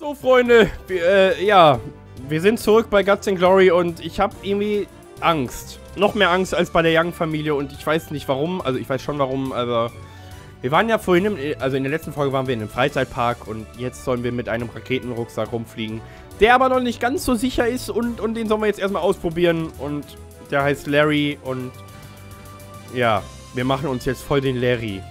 So, Freunde, wir, äh, ja, wir sind zurück bei Guts and Glory und ich habe irgendwie Angst. Noch mehr Angst als bei der Young-Familie und ich weiß nicht warum, also ich weiß schon warum, aber wir waren ja vorhin, im, also in der letzten Folge waren wir in einem Freizeitpark und jetzt sollen wir mit einem Raketenrucksack rumfliegen, der aber noch nicht ganz so sicher ist und, und den sollen wir jetzt erstmal ausprobieren und der heißt Larry und ja, wir machen uns jetzt voll den Larry.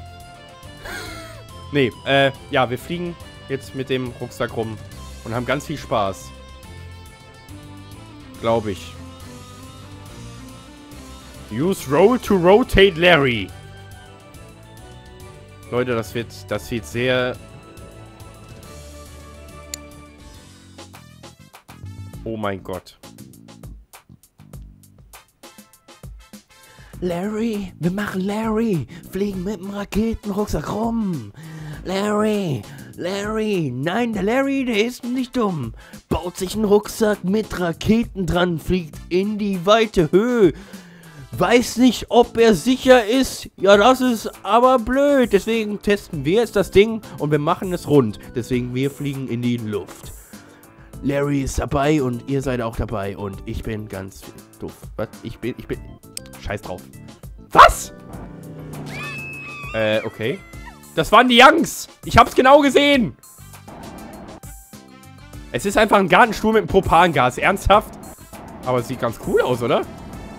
nee, äh, ja, wir fliegen jetzt mit dem Rucksack rum und haben ganz viel Spaß. Glaube ich. Use Roll to rotate Larry. Leute, das wird, das wird sehr... Oh mein Gott. Larry, wir machen Larry. Fliegen mit dem Raketenrucksack rum. Larry, Larry, nein, der Larry, der ist nicht dumm. Baut sich einen Rucksack mit Raketen dran, fliegt in die weite Höhe. Weiß nicht, ob er sicher ist. Ja, das ist aber blöd. Deswegen testen wir jetzt das Ding und wir machen es rund. Deswegen wir fliegen in die Luft. Larry ist dabei und ihr seid auch dabei und ich bin ganz doof. Was? Ich bin, ich bin... Scheiß drauf. Was? Äh, okay. Das waren die Youngs. Ich hab's genau gesehen. Es ist einfach ein Gartenstuhl mit einem Propangas. Ernsthaft? Aber es sieht ganz cool aus, oder?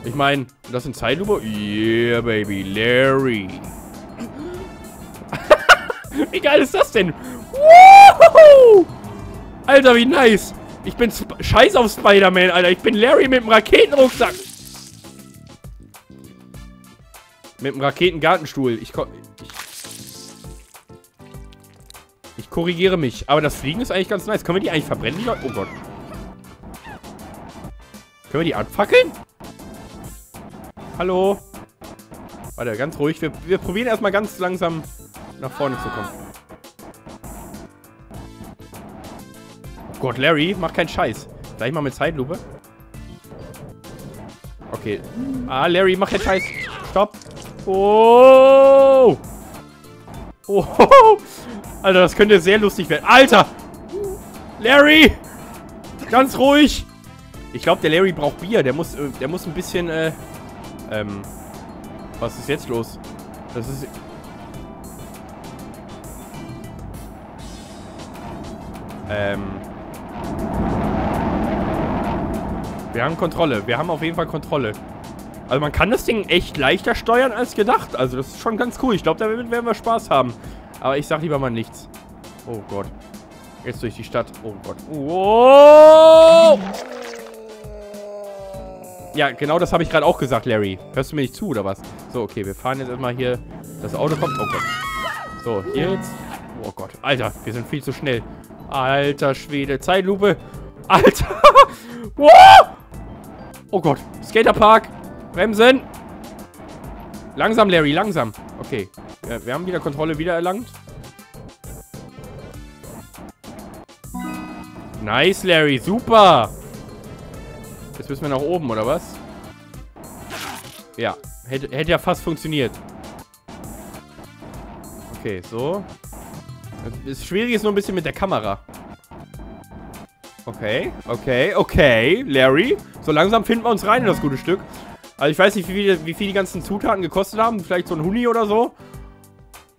Ich meine, das sind Zeitlupe. Yeah, baby. Larry. wie geil ist das denn? Woohoo! Alter, wie nice. Ich bin Sp scheiß auf Spider-Man, Alter. Ich bin Larry mit dem Raketenrucksack. Mit dem Raketengartenstuhl. Ich, ich, korrigiere mich. Aber das Fliegen ist eigentlich ganz nice. Können wir die eigentlich verbrennen, die Leute? Oh Gott. Können wir die abfackeln? Hallo? Warte, ganz ruhig. Wir, wir probieren erstmal ganz langsam nach vorne zu kommen. Oh Gott, Larry, mach keinen Scheiß. Gleich mal mit Zeitlupe. Okay. Ah, Larry, mach keinen Scheiß. Stopp. Oh. Oh. Alter, das könnte sehr lustig werden. Alter! Larry! Ganz ruhig! Ich glaube, der Larry braucht Bier. Der muss, äh, der muss ein bisschen, äh, ähm, was ist jetzt los? Das ist... Ähm... Wir haben Kontrolle. Wir haben auf jeden Fall Kontrolle. Also man kann das Ding echt leichter steuern als gedacht. Also das ist schon ganz cool. Ich glaube, damit werden wir Spaß haben. Aber ich sag lieber mal nichts. Oh Gott. Jetzt durch die Stadt. Oh Gott. Wow! Ja, genau das habe ich gerade auch gesagt, Larry. Hörst du mir nicht zu, oder was? So, okay, wir fahren jetzt erstmal hier. Das Auto kommt. Oh Gott. So, hier jetzt. Oh Gott. Alter, wir sind viel zu schnell. Alter Schwede. Zeitlupe. Alter. wow! Oh Gott. Skaterpark. Bremsen. Langsam, Larry, langsam. Okay. Wir, wir haben wieder Kontrolle wiedererlangt. Nice, Larry. Super. Jetzt müssen wir nach oben, oder was? Ja. Hätte, hätte ja fast funktioniert. Okay, so. Das Schwierige ist nur ein bisschen mit der Kamera. Okay, okay, okay. Larry. So langsam finden wir uns rein in das gute Stück. Also ich weiß nicht, wie viel, wie viel die ganzen Zutaten gekostet haben. Vielleicht so ein Huni oder so.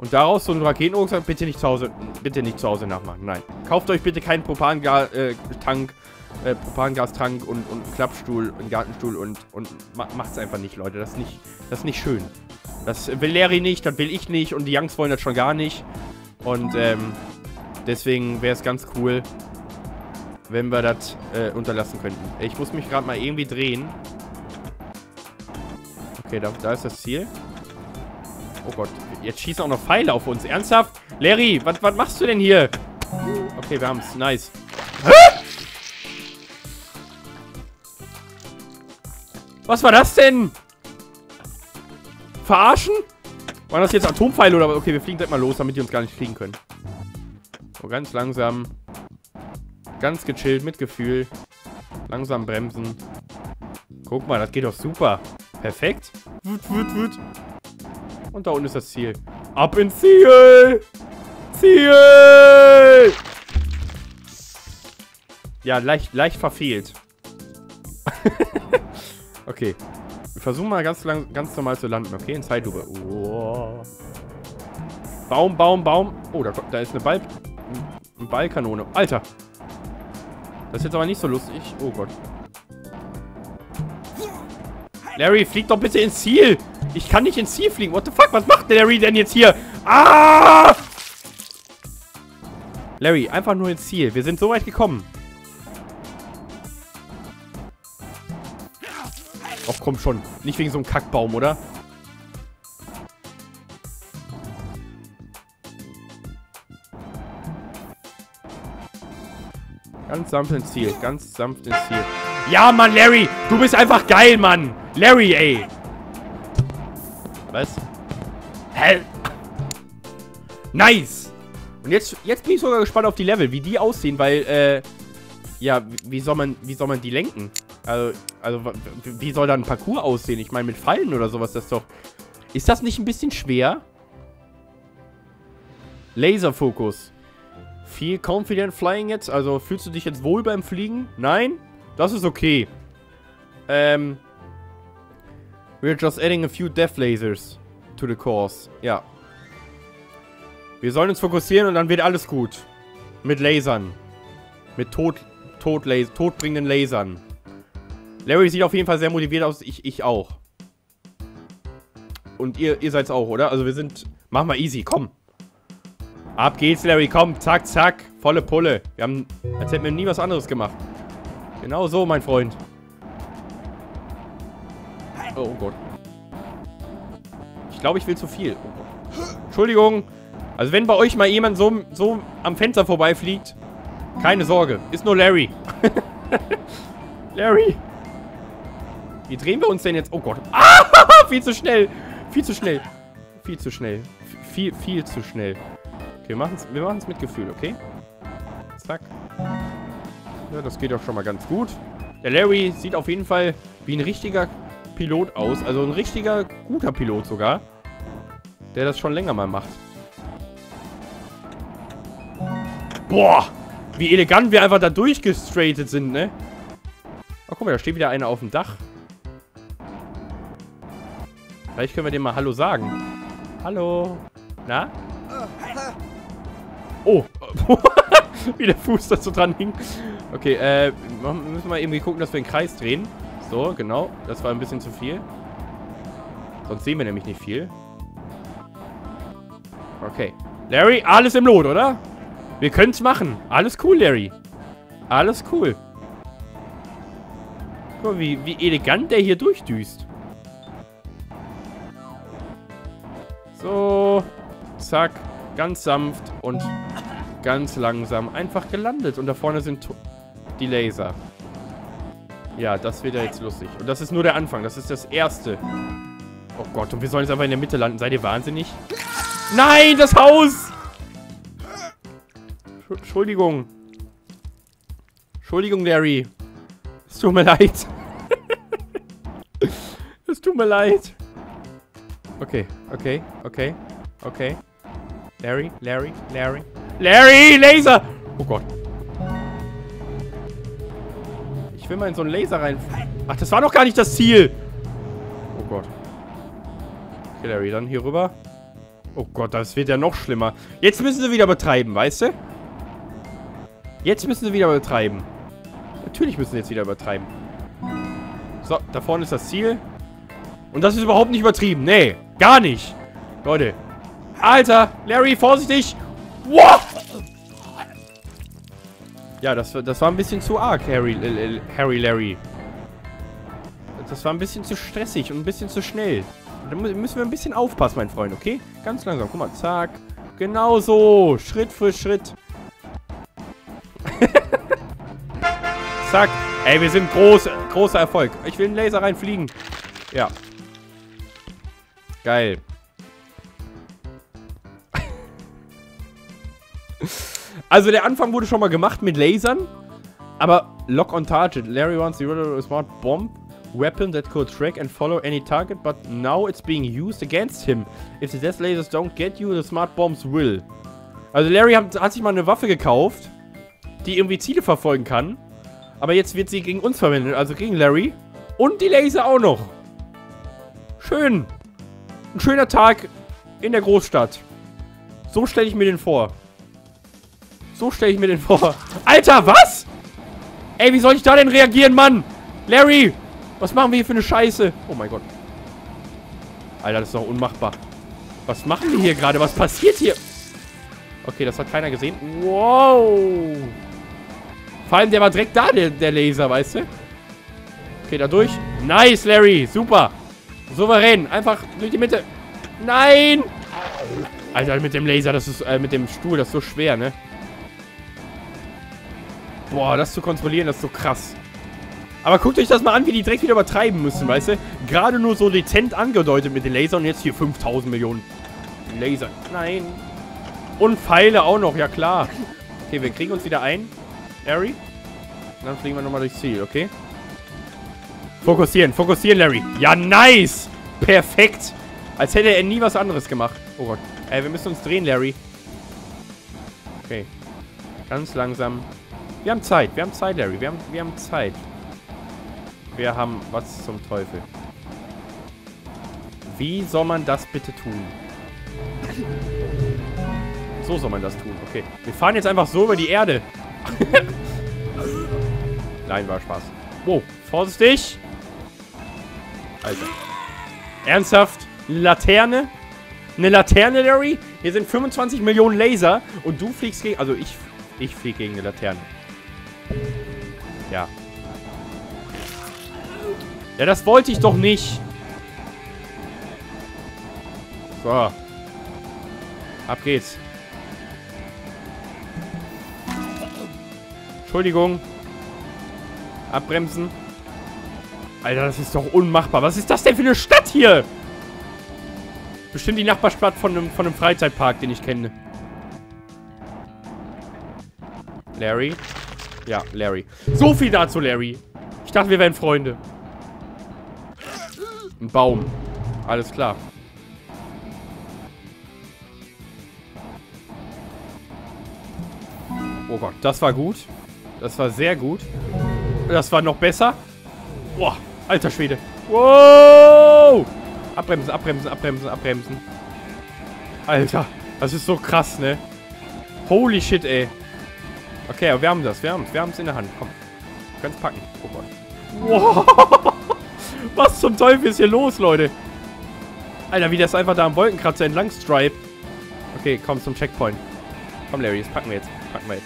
Und daraus so ein Raketenrucksack bitte nicht zu Hause, bitte nicht zu Hause nachmachen. Nein. Kauft euch bitte keinen Propangas, äh, äh, Propangastank und, und einen Klappstuhl, einen Gartenstuhl und, und ma macht's einfach nicht, Leute. Das ist nicht, das ist nicht schön. Das will Larry nicht, das will ich nicht und die Youngs wollen das schon gar nicht. Und, ähm, deswegen wäre es ganz cool, wenn wir das äh, unterlassen könnten. Ich muss mich gerade mal irgendwie drehen. Okay, da, da ist das Ziel. Oh Gott, jetzt schießen auch noch Pfeile auf uns. Ernsthaft? Larry, was machst du denn hier? Okay, wir haben es. Nice. Was war das denn? Verarschen? Waren das jetzt Atompfeile oder... Okay, wir fliegen direkt mal los, damit die uns gar nicht fliegen können. So, ganz langsam. Ganz gechillt, mit Gefühl. Langsam bremsen. Guck mal, das geht doch super. Perfekt. Wut, wut, wut. Und da unten ist das Ziel. Ab ins Ziel! Ziel! Ja, leicht, leicht verfehlt. okay. Wir versuchen mal ganz, lang, ganz normal zu landen, okay? In Zeitlupe. Oh. Baum, Baum, Baum. Oh, da, da ist eine Ball... Eine Ballkanone. Alter. Das ist jetzt aber nicht so lustig. Oh Gott. Larry, flieg doch bitte ins Ziel. Ich kann nicht ins Ziel fliegen. What the fuck? Was macht Larry denn jetzt hier? Ah! Larry, einfach nur ins Ziel. Wir sind so weit gekommen. Ach komm schon. Nicht wegen so einem Kackbaum, oder? Ganz sanft ins Ziel. Ganz sanft ins Ziel. Ja, Mann, Larry. Du bist einfach geil, Mann. Larry, ey. Was? Hä? Nice. Und jetzt, jetzt bin ich sogar gespannt auf die Level, wie die aussehen, weil, äh, ja, wie soll man, wie soll man die lenken? Also, also, wie soll da ein Parcours aussehen? Ich meine, mit Fallen oder sowas, das doch... Ist das nicht ein bisschen schwer? Laserfokus. Feel confident flying jetzt? Also, fühlst du dich jetzt wohl beim Fliegen? Nein? Das ist okay. Ähm... We're just adding a few death lasers to the course. Ja. Wir sollen uns fokussieren und dann wird alles gut. Mit Lasern. Mit Tod, Tod todbringenden Lasern. Larry sieht auf jeden Fall sehr motiviert aus. Ich, ich auch. Und ihr, ihr seid's auch, oder? Also wir sind... Mach mal easy, komm. Ab geht's, Larry, komm. Zack, zack. Volle Pulle. Wir haben... Als hätten wir nie was anderes gemacht. Genau so, mein Freund. Oh Gott. Ich glaube, ich will zu viel. Oh Entschuldigung. Also wenn bei euch mal jemand so, so am Fenster vorbeifliegt, keine Sorge. Ist nur Larry. Larry. Wie drehen wir uns denn jetzt? Oh Gott. Ah, viel zu schnell. Viel zu schnell. Viel zu schnell. Viel, viel zu schnell. Okay, wir machen es wir mit Gefühl, okay? Zack. Ja, das geht doch schon mal ganz gut. Der Larry sieht auf jeden Fall wie ein richtiger Pilot aus. Also ein richtiger, guter Pilot sogar. Der das schon länger mal macht. Boah! Wie elegant wir einfach da durchgestraightet sind, ne? Oh, guck mal, da steht wieder einer auf dem Dach. Vielleicht können wir dem mal Hallo sagen. Hallo. Na? Oh. Wie der Fuß da so dran hing. Okay, äh, müssen wir irgendwie gucken, dass wir den Kreis drehen. So, genau. Das war ein bisschen zu viel. Sonst sehen wir nämlich nicht viel. Okay. Larry, alles im Lot, oder? Wir können es machen. Alles cool, Larry. Alles cool. Guck mal, wie, wie elegant der hier durchdüst. So. Zack. Ganz sanft und ganz langsam einfach gelandet. Und da vorne sind die Laser. Ja, das wird ja jetzt lustig. Und das ist nur der Anfang. Das ist das Erste. Oh Gott, und wir sollen jetzt einfach in der Mitte landen. Seid ihr wahnsinnig? Nein, das Haus! Entschuldigung. Entschuldigung, Larry. Es tut mir leid. es tut mir leid. Okay, okay, okay, okay. Larry, Larry, Larry. Larry, Laser! Oh Gott. Ich will mal in so einen Laser rein. Ach, das war doch gar nicht das Ziel. Oh Gott. Okay, Larry, dann hier rüber. Oh Gott, das wird ja noch schlimmer. Jetzt müssen sie wieder betreiben, weißt du? Jetzt müssen sie wieder übertreiben. Natürlich müssen sie jetzt wieder übertreiben. So, da vorne ist das Ziel. Und das ist überhaupt nicht übertrieben. Nee, gar nicht. Leute. Alter, Larry, vorsichtig. Wow. Ja, das, das war ein bisschen zu arg, Harry, Harry Larry. Das war ein bisschen zu stressig und ein bisschen zu schnell. Da müssen wir ein bisschen aufpassen, mein Freund, okay? Ganz langsam. Guck mal, zack. Genau so. Schritt für Schritt. Zack. Ey, wir sind groß, großer Erfolg. Ich will in den Laser reinfliegen. Ja. Geil. Also der Anfang wurde schon mal gemacht mit Lasern. Aber Lock on Target. Larry wants use a smart bomb weapon that could track and follow any target, but now it's being used against him. If the death lasers don't get you, the smart bombs will. Also Larry hat, hat sich mal eine Waffe gekauft die irgendwie Ziele verfolgen kann. Aber jetzt wird sie gegen uns verwendet, also gegen Larry. Und die Laser auch noch. Schön. Ein schöner Tag in der Großstadt. So stelle ich mir den vor. So stelle ich mir den vor. Alter, was? Ey, wie soll ich da denn reagieren, Mann? Larry, was machen wir hier für eine Scheiße? Oh mein Gott. Alter, das ist doch unmachbar. Was machen wir hier gerade? Was passiert hier? Okay, das hat keiner gesehen. Wow. Vor allem, der war direkt da, der, der Laser, weißt du? Okay, da durch. Nice, Larry. Super. Souverän. Einfach durch die Mitte. Nein. Alter, mit dem Laser, das ist, äh, mit dem Stuhl, das ist so schwer, ne? Boah, das zu kontrollieren, das ist so krass. Aber guckt euch das mal an, wie die direkt wieder übertreiben müssen, weißt du? Gerade nur so dezent angedeutet mit den Lasern und jetzt hier 5000 Millionen Laser. Nein. Und Pfeile auch noch, ja klar. Okay, wir kriegen uns wieder ein. Larry. Dann fliegen wir nochmal durchs Ziel, okay? Fokussieren, fokussieren, Larry. Ja, nice. Perfekt. Als hätte er nie was anderes gemacht. Oh Gott. Ey, wir müssen uns drehen, Larry. Okay. Ganz langsam. Wir haben Zeit. Wir haben Zeit, Larry. Wir haben, wir haben Zeit. Wir haben was zum Teufel. Wie soll man das bitte tun? So soll man das tun. Okay. Wir fahren jetzt einfach so über die Erde. Nein, war Spaß. Wow. Vorsichtig. Alter. Ernsthaft? Eine Laterne? Eine Laterne, Larry? Hier sind 25 Millionen Laser und du fliegst gegen... Also ich, ich fliege gegen eine Laterne. Ja. Ja, das wollte ich doch nicht. So. Ab geht's. Entschuldigung. Abbremsen. Alter, das ist doch unmachbar. Was ist das denn für eine Stadt hier? Bestimmt die Nachbarstadt von einem, von einem Freizeitpark, den ich kenne. Larry? Ja, Larry. So viel dazu, Larry. Ich dachte, wir wären Freunde. Ein Baum. Alles klar. Oh Gott, das war gut. Das war sehr gut. Das war noch besser. Boah, alter Schwede. Wow! Abbremsen, abbremsen, abbremsen, abbremsen. Alter, das ist so krass, ne? Holy shit, ey. Okay, aber wir haben das. Wir haben es. Wir in der Hand. Komm. Wir können es packen. Oh Gott. Wow. Was zum Teufel ist hier los, Leute? Alter, wie das einfach da am Wolkenkratzer entlang stripe. Okay, komm zum Checkpoint. Komm, Larry, das packen wir jetzt. Packen wir jetzt.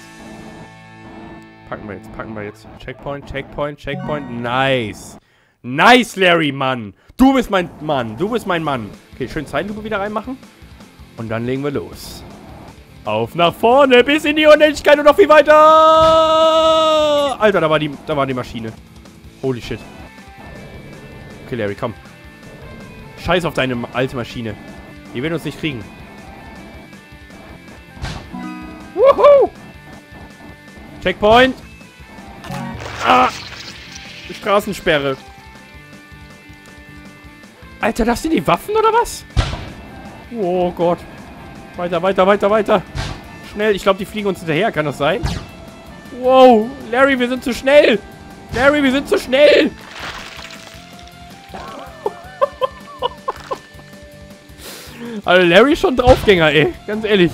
Packen wir jetzt, packen wir jetzt. Checkpoint, Checkpoint, Checkpoint. Nice. Nice, Larry, Mann. Du bist mein Mann. Du bist mein Mann. Okay, schön Zeitlupe wieder reinmachen. Und dann legen wir los. Auf nach vorne, bis in die Unendlichkeit und noch viel weiter. Alter, da war die, da war die Maschine. Holy shit. Okay, Larry, komm. Scheiß auf deine alte Maschine. Die werden uns nicht kriegen. Wuhu! Checkpoint. Ah! Straßensperre. Alter, das sind die Waffen oder was? Oh Gott. Weiter, weiter, weiter, weiter. Schnell, ich glaube, die fliegen uns hinterher. Kann das sein? Wow, Larry, wir sind zu schnell. Larry, wir sind zu schnell. Also Larry ist schon Draufgänger, ey. Ganz ehrlich.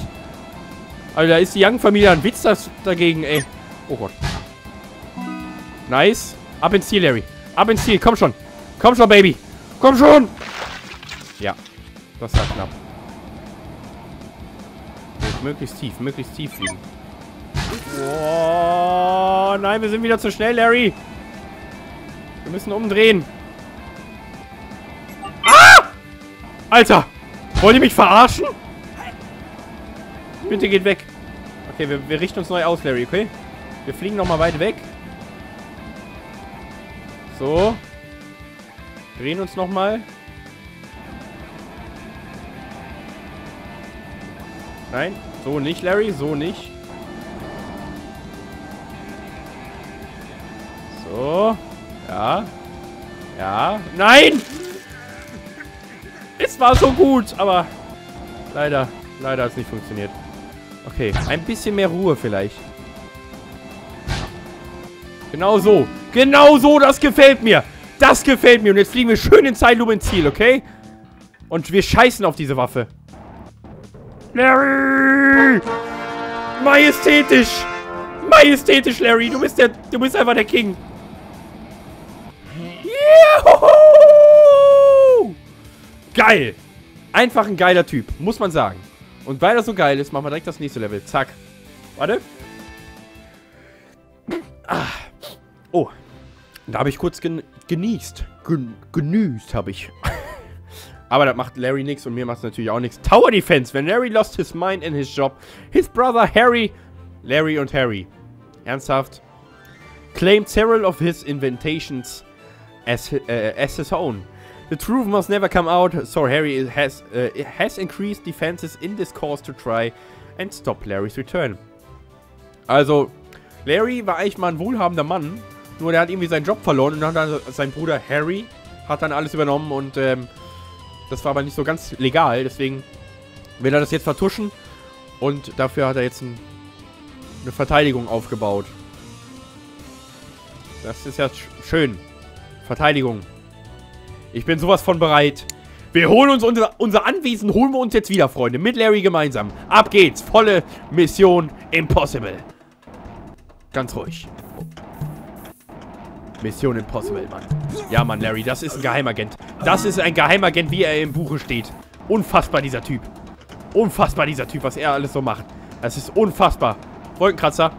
Also da ist die Young-Familie ein Witz das dagegen, ey. Oh Gott. Nice. Ab ins Ziel, Larry. Ab ins Ziel. Komm schon. Komm schon, Baby. Komm schon. Ja. Das war knapp. Möglichst tief. Möglichst tief fliegen. Oh, nein, wir sind wieder zu schnell, Larry. Wir müssen umdrehen. Ah! Alter. Wollt ihr mich verarschen? Bitte geht weg. Okay, wir, wir richten uns neu aus, Larry, okay? Wir fliegen nochmal weit weg. So. Drehen uns nochmal. Nein, so nicht, Larry, so nicht. So. Ja. Ja. Nein! Es war so gut, aber leider, leider hat es nicht funktioniert. Okay, ein bisschen mehr Ruhe vielleicht. Genau so. Genau so, das gefällt mir. Das gefällt mir. Und jetzt fliegen wir schön in Zeitlupe ins Ziel, okay? Und wir scheißen auf diese Waffe. Larry! Majestätisch! Majestätisch, Larry! Du bist der. Du bist einfach der King. Juhu! Geil! Einfach ein geiler Typ, muss man sagen. Und weil er so geil ist, machen wir direkt das nächste Level. Zack. Warte. Ah. Oh. Da habe ich kurz gen genießt. Gen genüßt habe ich. Aber das macht Larry nichts und mir macht es natürlich auch nichts. Tower Defense. When Larry lost his mind in his job, his brother Harry, Larry und Harry, ernsthaft, claimed several of his inventions as, uh, as his own. The truth must never come out, so Harry has, uh, has increased defenses in this course to try and stop Larrys return. Also, Larry war eigentlich mal ein wohlhabender Mann, nur der hat irgendwie seinen Job verloren und dann hat sein Bruder Harry hat dann alles übernommen und ähm, das war aber nicht so ganz legal, deswegen will er das jetzt vertuschen. Und dafür hat er jetzt ein, eine Verteidigung aufgebaut. Das ist ja sch schön. Verteidigung. Ich bin sowas von bereit. Wir holen uns unser, unser Anwesen, holen wir uns jetzt wieder, Freunde. Mit Larry gemeinsam. Ab geht's. Volle Mission Impossible. Ganz ruhig. Mission Impossible, Mann. Ja, Mann, Larry, das ist ein Geheimagent. Das ist ein Geheimagent, wie er im Buche steht. Unfassbar, dieser Typ. Unfassbar, dieser Typ, was er alles so macht. Das ist unfassbar. Wolkenkratzer.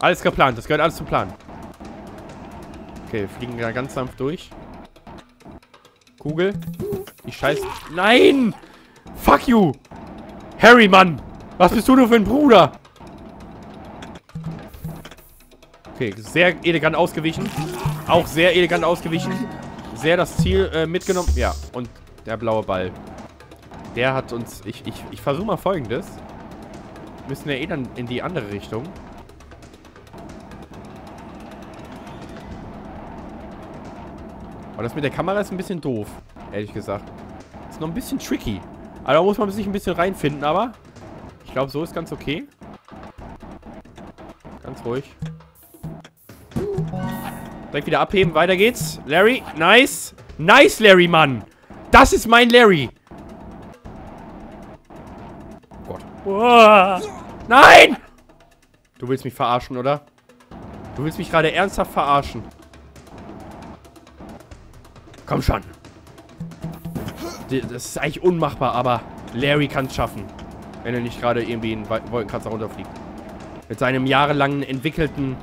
Alles geplant, das gehört alles zum Plan. Okay, wir fliegen da ganz sanft durch. Kugel. Die Scheiße. Nein! Fuck you! Harry, Mann! Was bist du nur für ein Bruder? Okay, sehr elegant ausgewichen. Auch sehr elegant ausgewichen. Sehr das Ziel äh, mitgenommen. Ja, und der blaue Ball. Der hat uns... Ich, ich, ich versuche mal folgendes. Müssen wir eh dann in die andere Richtung. Aber das mit der Kamera ist ein bisschen doof. Ehrlich gesagt. Ist noch ein bisschen tricky. Aber da muss man sich ein bisschen reinfinden, aber... Ich glaube, so ist ganz okay. Ganz ruhig. Direkt wieder abheben. Weiter geht's. Larry. Nice. Nice, Larry, Mann. Das ist mein Larry. Oh Gott. Nein! Du willst mich verarschen, oder? Du willst mich gerade ernsthaft verarschen. Komm schon. Das ist eigentlich unmachbar, aber Larry kann es schaffen. Wenn er nicht gerade irgendwie einen Wolkenkratzer runterfliegt. Mit seinem jahrelangen entwickelten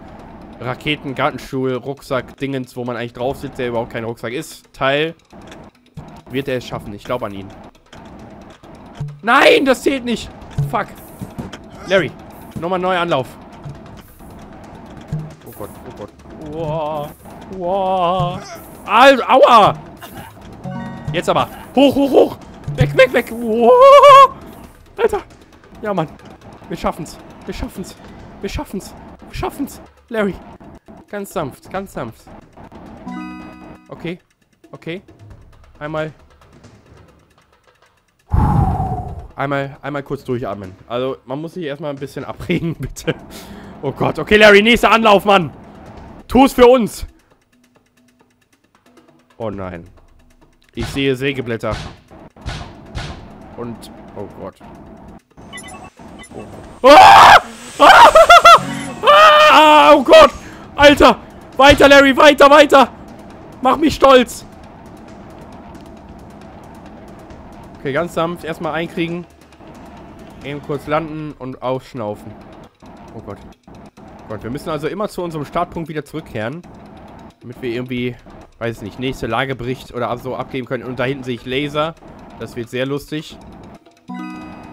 Raketen, Gartenstuhl, Rucksack, Dingens, wo man eigentlich drauf sitzt, der überhaupt kein Rucksack ist, Teil, wird er es schaffen. Ich glaube an ihn. Nein, das zählt nicht. Fuck. Larry, nochmal neuer Anlauf. Oh Gott, oh Gott. Wow. Wow. Al aua. Jetzt aber. Hoch, hoch, hoch. Weg, weg, weg. Wow. Alter. Ja, Mann. Wir schaffen's. Wir schaffen's. Wir schaffen's. Wir schaffen's. Larry. Ganz sanft, ganz sanft. Okay. Okay. Einmal. Einmal, einmal kurz durchatmen. Also, man muss sich erstmal ein bisschen abregen, bitte. Oh Gott. Okay, Larry, nächster Anlauf, Mann. Tu es für uns. Oh nein. Ich sehe Sägeblätter. Und... Oh Gott. Oh. Ah! Ah! Ah, oh Gott! Alter! Weiter, Larry, weiter, weiter! Mach mich stolz! Okay, ganz sanft. Erstmal einkriegen. Eben kurz landen und ausschnaufen. Oh Gott. Oh Gott, wir müssen also immer zu unserem Startpunkt wieder zurückkehren. Damit wir irgendwie, weiß nicht, nächste Lagebericht oder so abgeben können. Und da hinten sehe ich Laser. Das wird sehr lustig.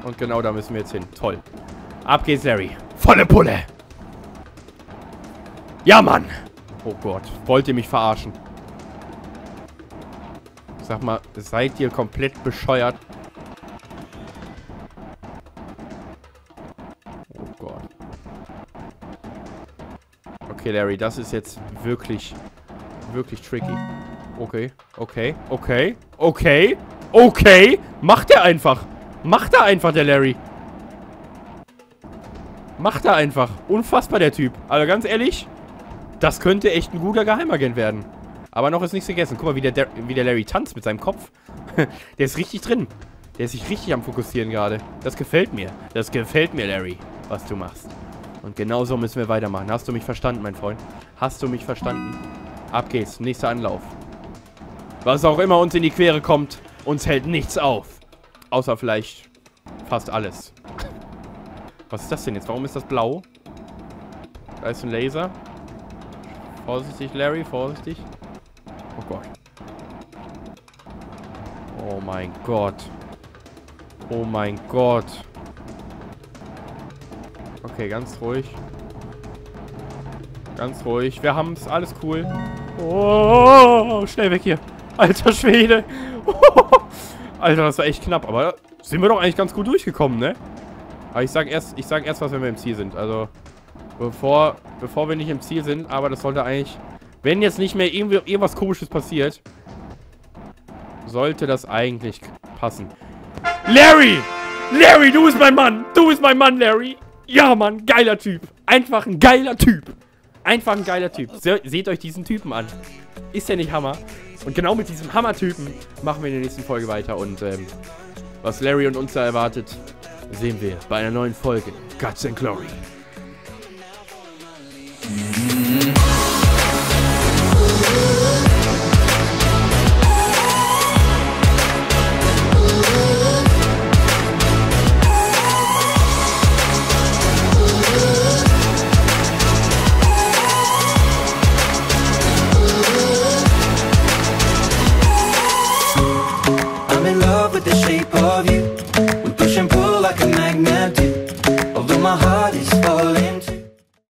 Und genau da müssen wir jetzt hin. Toll. Ab geht's, Larry. Volle Pulle! Ja, Mann! Oh Gott, wollt ihr mich verarschen? Sag mal, seid ihr komplett bescheuert? Oh Gott. Okay, Larry, das ist jetzt wirklich, wirklich tricky. Okay, okay, okay, okay, okay. Macht er einfach. Macht er einfach, der Larry. Macht er einfach. Unfassbar, der Typ. Also ganz ehrlich, das könnte echt ein guter Geheimagent werden. Aber noch ist nichts gegessen. Guck mal, wie der, wie der Larry tanzt mit seinem Kopf. der ist richtig drin. Der ist sich richtig am Fokussieren gerade. Das gefällt mir. Das gefällt mir, Larry, was du machst. Und genau so müssen wir weitermachen. Hast du mich verstanden, mein Freund? Hast du mich verstanden? Ab geht's. Nächster Anlauf. Was auch immer uns in die Quere kommt, uns hält nichts auf. Außer vielleicht fast alles. Was ist das denn jetzt? Warum ist das blau? Da ist ein Laser. Vorsichtig, Larry, vorsichtig. Oh Gott. Oh mein Gott. Oh mein Gott. Okay, ganz ruhig. Ganz ruhig. Wir haben es. Alles cool. Oh, schnell weg hier. Alter Schwede. Alter, das war echt knapp. Aber sind wir doch eigentlich ganz gut durchgekommen, ne? Aber ich sag erst, ich sag erst was, wenn wir im Ziel sind. Also, bevor, bevor wir nicht im Ziel sind. Aber das sollte eigentlich... Wenn jetzt nicht mehr irgendwie irgendwas komisches passiert, sollte das eigentlich passen. Larry! Larry, du bist mein Mann! Du bist mein Mann, Larry! Ja, Mann, geiler Typ. Einfach ein geiler Typ. Einfach ein geiler Typ. Se seht euch diesen Typen an. Ist der nicht Hammer? Und genau mit diesem Hammer-Typen machen wir in der nächsten Folge weiter. Und ähm, was Larry und uns da erwartet, sehen wir bei einer neuen Folge. Guts and Glory.